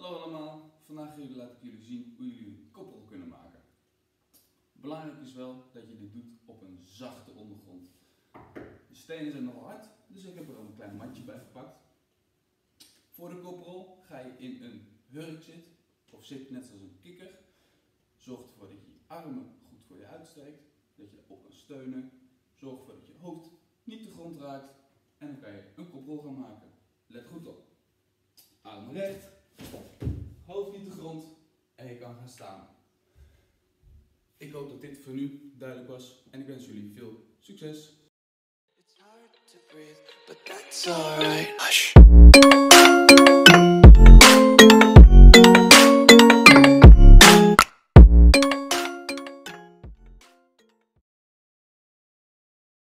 Hallo allemaal, vandaag laat ik jullie zien hoe jullie een koprol kunnen maken. Belangrijk is wel dat je dit doet op een zachte ondergrond. De stenen zijn nog hard, dus ik heb er al een klein matje bij gepakt. Voor de koprol ga je in een hurk zitten, of zit net zoals een kikker. Zorg ervoor dat je je armen goed voor je uitsteekt, dat je erop kan steunen. Zorg ervoor dat je hoofd niet de grond raakt en dan kan je een koprol gaan maken. Let goed op. Armen recht, hoofd niet de grond en je gaan staan. Ik hoop dat dit voor nu duidelijk was en ik wens jullie veel succes.